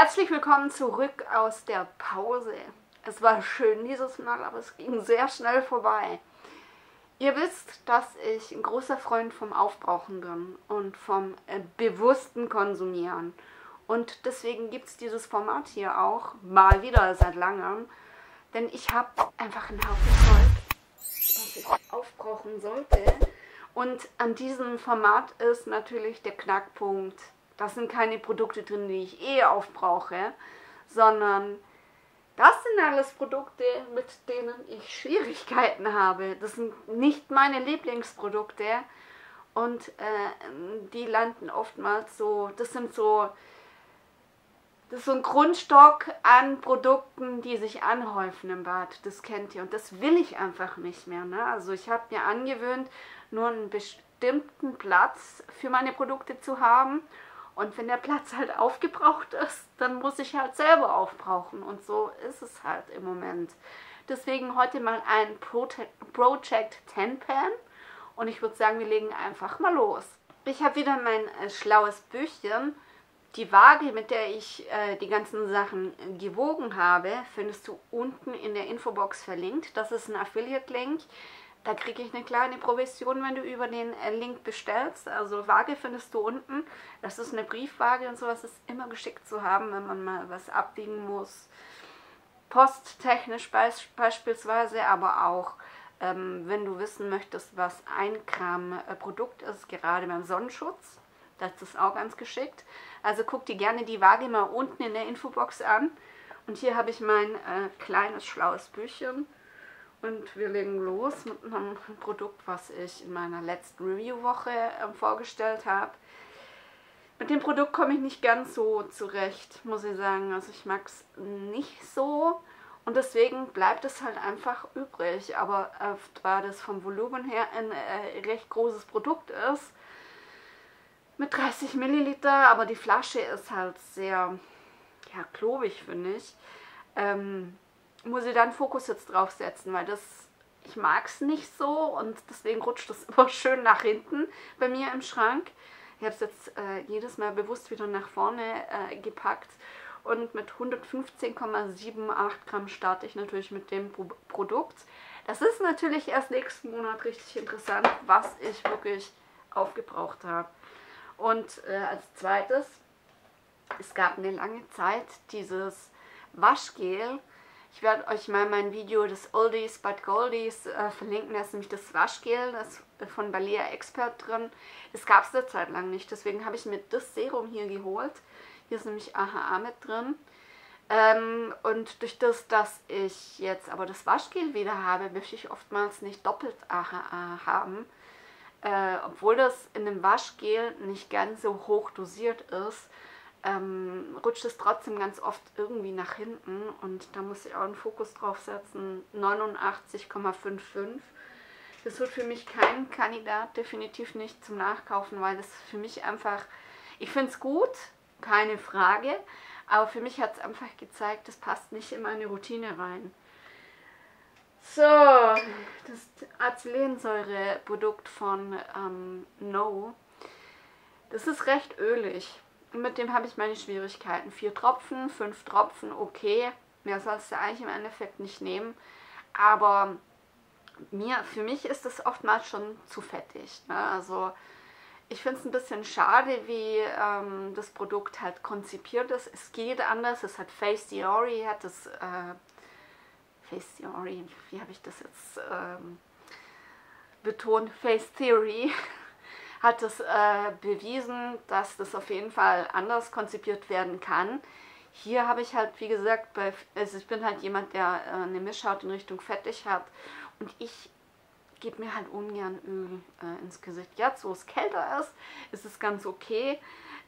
Herzlich willkommen zurück aus der Pause. Es war schön dieses Mal, aber es ging sehr schnell vorbei. Ihr wisst, dass ich ein großer Freund vom Aufbrauchen bin und vom äh, bewussten Konsumieren. Und deswegen gibt es dieses Format hier auch mal wieder seit langem. Denn ich habe einfach einen Haufen Zeug, was ich aufbrauchen sollte. Und an diesem Format ist natürlich der Knackpunkt. Das sind keine Produkte drin, die ich eh aufbrauche, sondern das sind alles Produkte, mit denen ich Schwierigkeiten habe. Das sind nicht meine Lieblingsprodukte und äh, die landen oftmals so, das sind so, das ist so ein Grundstock an Produkten, die sich anhäufen im Bad. Das kennt ihr und das will ich einfach nicht mehr. Ne? Also ich habe mir angewöhnt, nur einen bestimmten Platz für meine Produkte zu haben und wenn der Platz halt aufgebraucht ist, dann muss ich halt selber aufbrauchen. Und so ist es halt im Moment. Deswegen heute mal ein Project 10 Pan. Und ich würde sagen, wir legen einfach mal los. Ich habe wieder mein äh, schlaues Büchchen. Die Waage, mit der ich äh, die ganzen Sachen gewogen habe, findest du unten in der Infobox verlinkt. Das ist ein Affiliate-Link. Da kriege ich eine kleine Provision, wenn du über den äh, Link bestellst. Also Waage findest du unten. Das ist eine Briefwaage und sowas ist immer geschickt zu haben, wenn man mal was abwiegen muss. Posttechnisch beispielsweise, aber auch ähm, wenn du wissen möchtest, was ein Gramm äh, Produkt ist, gerade beim Sonnenschutz. Das ist auch ganz geschickt. Also guck dir gerne die Waage mal unten in der Infobox an. Und hier habe ich mein äh, kleines schlaues Büchchen und wir legen los mit einem Produkt, was ich in meiner letzten Review-Woche äh, vorgestellt habe. Mit dem Produkt komme ich nicht ganz so zurecht, muss ich sagen. Also ich mag es nicht so und deswegen bleibt es halt einfach übrig. Aber oft war das vom Volumen her ein äh, recht großes Produkt ist, mit 30 Milliliter, aber die Flasche ist halt sehr, ja, klobig, finde ich. Ähm, muss ich dann Fokus jetzt drauf setzen, weil das ich mag es nicht so und deswegen rutscht das immer schön nach hinten bei mir im Schrank. Ich habe es jetzt äh, jedes Mal bewusst wieder nach vorne äh, gepackt und mit 115,78 Gramm starte ich natürlich mit dem Pro Produkt. Das ist natürlich erst nächsten Monat richtig interessant, was ich wirklich aufgebraucht habe. Und äh, als zweites, es gab eine lange Zeit dieses Waschgel, ich werde euch mal mein Video des Oldies but Goldies äh, verlinken. Da ist nämlich das Waschgel, das von Balea Expert drin. Das gab es eine Zeit lang nicht, deswegen habe ich mir das Serum hier geholt. Hier ist nämlich AHA mit drin. Ähm, und durch das, dass ich jetzt aber das Waschgel wieder habe, möchte ich oftmals nicht doppelt AHA haben. Äh, obwohl das in dem Waschgel nicht ganz so hoch dosiert ist, ähm, rutscht es trotzdem ganz oft irgendwie nach hinten und da muss ich auch einen Fokus drauf setzen. 89,55. Das wird für mich kein Kandidat, definitiv nicht zum Nachkaufen, weil das für mich einfach, ich finde es gut, keine Frage, aber für mich hat es einfach gezeigt, das passt nicht in meine Routine rein. So, das Acelensäure-Produkt von ähm, No, das ist recht ölig mit dem habe ich meine Schwierigkeiten. Vier Tropfen, fünf Tropfen, okay. Mehr sollst du eigentlich im Endeffekt nicht nehmen. Aber mir, für mich ist es oftmals schon zu fettig. Ne? Also ich finde es ein bisschen schade, wie ähm, das Produkt halt konzipiert ist. Es geht anders. Es hat Face Theory, hat das äh, Face Theory, wie habe ich das jetzt ähm, betont? Face Theory hat es äh, bewiesen, dass das auf jeden Fall anders konzipiert werden kann. Hier habe ich halt, wie gesagt, bei, also ich bin halt jemand, der äh, eine Mischhaut in Richtung fettig hat und ich gebe mir halt ungern Öl äh, ins Gesicht. Jetzt, wo es kälter ist, ist es ganz okay.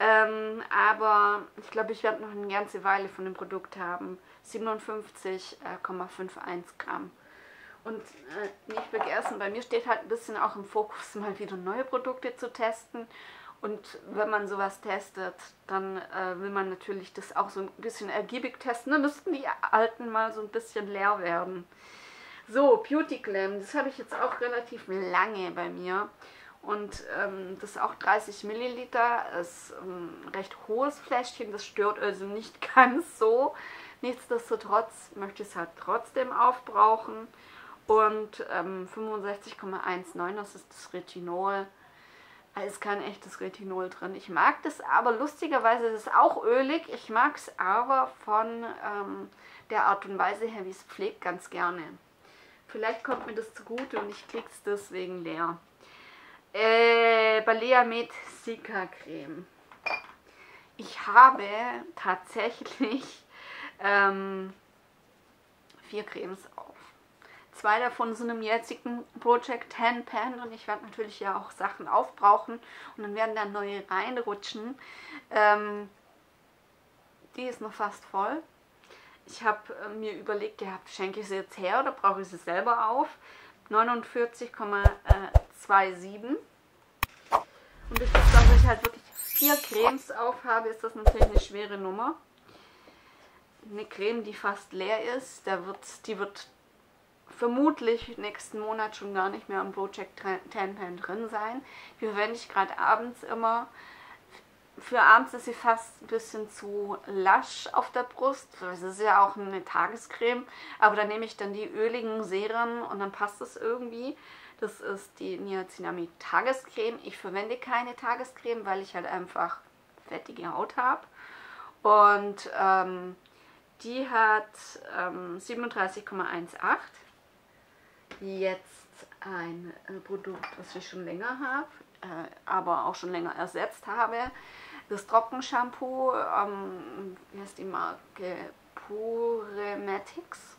Ähm, aber ich glaube, ich werde noch eine ganze Weile von dem Produkt haben. 57,51 Gramm. Und äh, nicht vergessen, bei mir steht halt ein bisschen auch im Fokus, mal wieder neue Produkte zu testen. Und wenn man sowas testet, dann äh, will man natürlich das auch so ein bisschen ergiebig testen. Dann müssten die alten mal so ein bisschen leer werden. So, Beauty Glam, das habe ich jetzt auch relativ lange bei mir. Und ähm, das ist auch 30 Milliliter, ist ein recht hohes Fläschchen, das stört also nicht ganz so. Nichtsdestotrotz möchte ich es halt trotzdem aufbrauchen. Und ähm, 65,19, das ist das Retinol. Da ist kein echtes Retinol drin. Ich mag das aber, lustigerweise ist es auch ölig. Ich mag es aber von ähm, der Art und Weise her, wie es pflegt, ganz gerne. Vielleicht kommt mir das zugute und ich krieg's deswegen leer. Äh, Balea mit Sika Creme. Ich habe tatsächlich ähm, vier Cremes auf. Zwei davon sind im jetzigen Project 10 Pan und ich werde natürlich ja auch Sachen aufbrauchen und dann werden da neue reinrutschen. Ähm, die ist noch fast voll. Ich habe äh, mir überlegt gehabt, schenke ich sie jetzt her oder brauche ich sie selber auf? 49,27. Und durch das, dass ich halt wirklich vier Cremes auf habe, ist das natürlich eine schwere Nummer. Eine Creme, die fast leer ist, da wird, die wird vermutlich nächsten Monat schon gar nicht mehr am Project 10 Pan drin sein. Die verwende ich gerade abends immer für abends ist sie fast ein bisschen zu lasch auf der Brust. Das ist ja auch eine Tagescreme, aber da nehme ich dann die öligen Serien und dann passt es irgendwie. Das ist die Niacinamid Tagescreme. Ich verwende keine Tagescreme, weil ich halt einfach fettige Haut habe. Und ähm, die hat ähm, 37,18. Jetzt ein äh, Produkt, was ich schon länger habe, äh, aber auch schon länger ersetzt habe das Trockenshampoo, ähm, wie heißt die Marke? Purematics.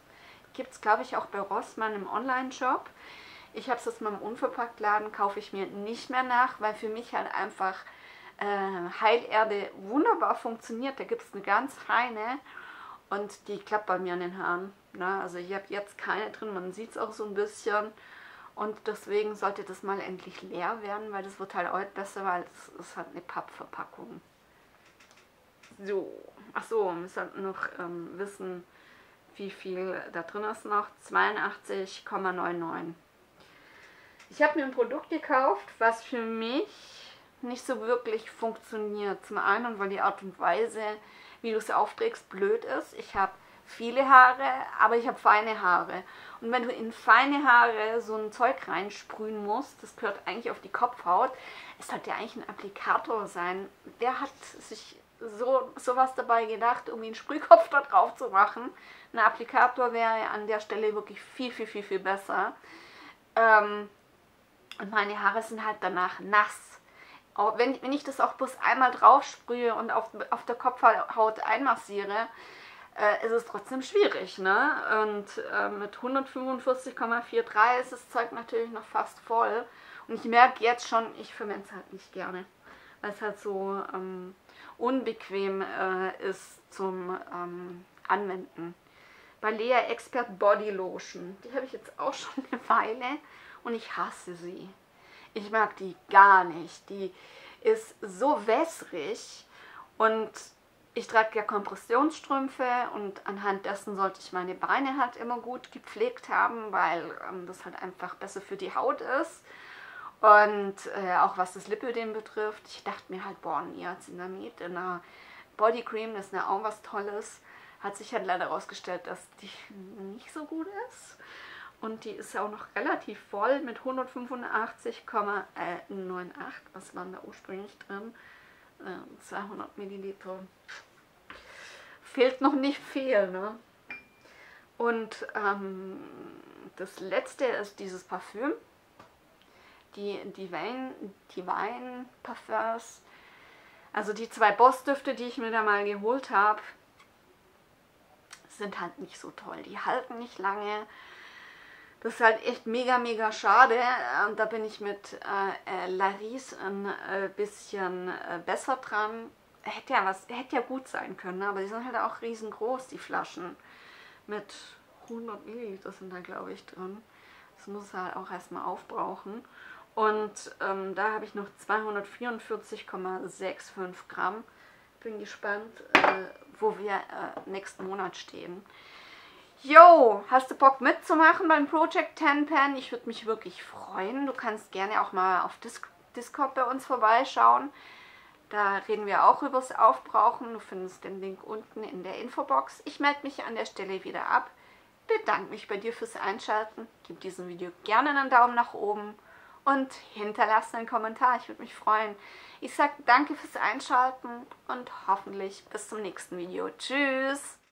Gibt es, glaube ich, auch bei Rossmann im Online-Shop. Ich habe es aus meinem Unverpacktladen, kaufe ich mir nicht mehr nach, weil für mich halt einfach äh, Heilerde wunderbar funktioniert. Da gibt es eine ganz feine und die klappt bei mir an den Haaren. Ne? Also ich habe jetzt keine drin, man sieht es auch so ein bisschen. Und deswegen sollte das mal endlich leer werden, weil das wird halt heute besser, weil es halt eine Pappverpackung. So, ach so, wir müssen noch ähm, wissen, wie viel da drin ist noch. 82,99. Ich habe mir ein Produkt gekauft, was für mich nicht so wirklich funktioniert. Zum einen, weil die Art und Weise, wie du es aufträgst, blöd ist. Ich habe viele Haare, aber ich habe feine Haare. Und wenn du in feine Haare so ein Zeug reinsprühen musst, das gehört eigentlich auf die Kopfhaut, es sollte eigentlich ein Applikator sein. Wer hat sich so sowas dabei gedacht, irgendwie einen Sprühkopf da drauf zu machen? Ein Applikator wäre an der Stelle wirklich viel, viel, viel, viel besser. Ähm, und meine Haare sind halt danach nass. Auch wenn, wenn ich das auch bloß einmal drauf sprühe und auf, auf der Kopfhaut einmassiere, äh, ist es trotzdem schwierig. Ne? Und äh, mit 145,43 ist das Zeug natürlich noch fast voll. Und ich merke jetzt schon, ich verwende es halt nicht gerne, weil es halt so ähm, unbequem äh, ist zum ähm, Anwenden. Balea Expert Body Lotion, die habe ich jetzt auch schon eine Weile und ich hasse sie. Ich mag die gar nicht. Die ist so wässrig und ich trage ja Kompressionsstrümpfe und anhand dessen sollte ich meine Beine halt immer gut gepflegt haben, weil ähm, das halt einfach besser für die Haut ist. Und äh, auch was das Lipödem betrifft, ich dachte mir halt, boah, Niacinamid in einer Bodycream, das ist ja auch was Tolles. Hat sich halt leider herausgestellt, dass die nicht so gut ist. Und die ist auch noch relativ voll mit 185,98. Was waren da ursprünglich drin? 200 äh, Milliliter. Fehlt noch nicht viel, ne? Und ähm, das letzte ist dieses Parfüm. Die Divine, Divine Parfums. Also die zwei Bossdüfte, die ich mir da mal geholt habe, sind halt nicht so toll. Die halten nicht lange. Das ist halt echt mega, mega schade. Und da bin ich mit äh, äh Laris ein äh, bisschen äh, besser dran. Hätte ja, was, hätte ja gut sein können, ne? aber die sind halt auch riesengroß, die Flaschen. Mit 100 Milliliter sind da, glaube ich, drin. Das muss halt auch erstmal aufbrauchen. Und ähm, da habe ich noch 244,65 Gramm. Bin gespannt, äh, wo wir äh, nächsten Monat stehen. Yo, hast du Bock mitzumachen beim Project 10 Pen? Ich würde mich wirklich freuen. Du kannst gerne auch mal auf Dis Discord bei uns vorbeischauen. Da reden wir auch übers Aufbrauchen. Du findest den Link unten in der Infobox. Ich melde mich an der Stelle wieder ab. Bedanke mich bei dir fürs Einschalten. Gib diesem Video gerne einen Daumen nach oben und hinterlass einen Kommentar. Ich würde mich freuen. Ich sage danke fürs Einschalten und hoffentlich bis zum nächsten Video. Tschüss!